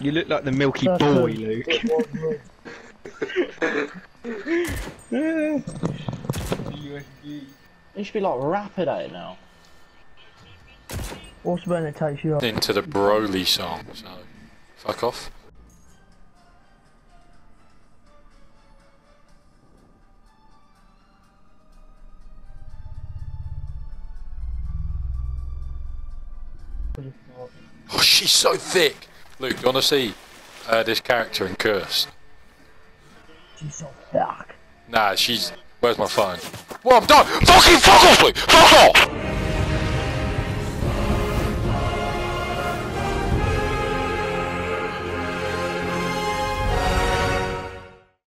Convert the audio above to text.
You look like the Milky That's Boy. Luke. You should be like rapid at it now. What's when it takes you up? Into the Broly song, so fuck off. Oh, she's so thick. Luke, do you want to see uh, this character in Cursed? She's so dark. Nah, she's. Where's my phone? Well, I'm done. Fucking fuck off, Luke. Fuck off.